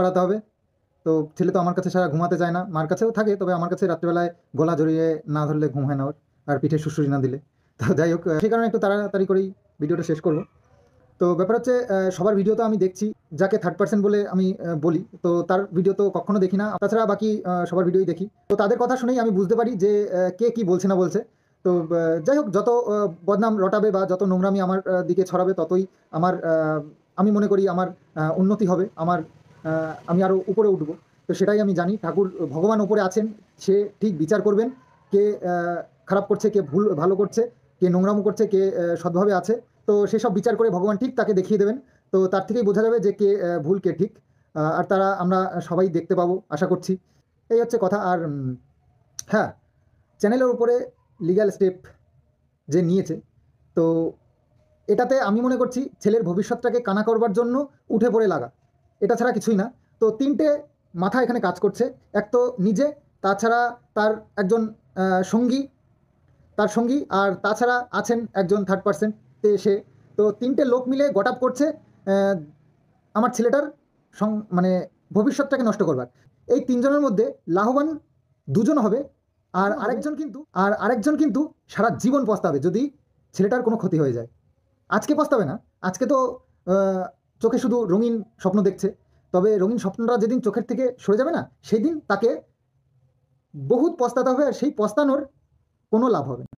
করাতে হবে। তো ছেলে তো আমার কাছে সারা ঘুমাতে চায় না। মার কাছেও থাকে, তবে আমার কাছে রাত্রিবেলায় গলা জড়িয়ে না ধরলে ঘুম হয় না ওর, আর পিঠে সুসুরি না দিলে। তো যাই হোক, সেই কারণে একটু তাড়াতাড়ি করেই ভিডিওটা শেষ করব। তো ব্যাপার হচ্ছে সবার ভিডিও তো আমি দেখছি, যাকে থার্ড পার্সন বলে আমি বলি। তো তার ভিডিও তো কখনো দেখি না। তাছাড়া বাকি সবার ভিডিওই দেখি। তো তাদের কথা শুনেই আমি বুঝতে পারি যে কে কি বলছে না বলছে। তো যাই হোক, যত বদনাম রটাবে বা যত নোংরামি আমার দিকে ছড়াবে, ততই আমার আমি মনে করি আমার উন্নতি হবে। আমার আমি আরও উপরে উঠবো। তো সেটাই আমি জানি। ঠাকুর ভগবান উপরে আছেন সে ঠিক বিচার করবেন কে খারাপ করছে কে ভুল ভালো করছে কে নোংরামো করছে কে আহ, সৎভাবে আছে। তো সেসব বিচার করে ভগবান ঠিক তাকে দেখিয়ে দেবেন। তো তার থেকেই বোঝা যাবে যে কে ভুল কে ঠিক। আর তারা আমরা সবাই দেখতে পাবো আশা করছি। এই হচ্ছে কথা। আর হ্যাঁ চ্যানেলের উপরে লিগ্যাল স্টেপ যে নিয়েছে তো এটাতে আমি মনে করছি ছেলের ভবিষ্যৎটাকে কানা করবার জন্য উঠে পড়ে লাগা। এটা ছাড়া কিছুই না। তো তিনটে মাথা এখানে কাজ করছে। এক তো নিজে তাছাড়া তার একজন সঙ্গী তার সঙ্গী আর তাছাড়া আছেন একজন থার্ড পার্সেন্ট তে সে। তো তিনটে লোক মিলে গট আপ করছে আমার ছেলেটার সং মানে ভবিষ্যৎটাকে নষ্ট করবার। এই তিনজনের মধ্যে লাভবান দুজন হবে আর আরেকজন কিন্তু আর আরেকজন কিন্তু সারা জীবন পস্তাবে যদি ছেলেটার কোনো ক্ষতি হয়ে যায়। আজকে পস্তাবে না আজকে তো চোখে শুধু রঙিন স্বপ্ন দেখছে। তবে রঙিন স্বপ্নটা যেদিন চোখের থেকে সরে যাবে না সেই দিন তাকে বহুত পস্তাতে হবে আর সেই পস্তানোর কোনো লাভ হবে না।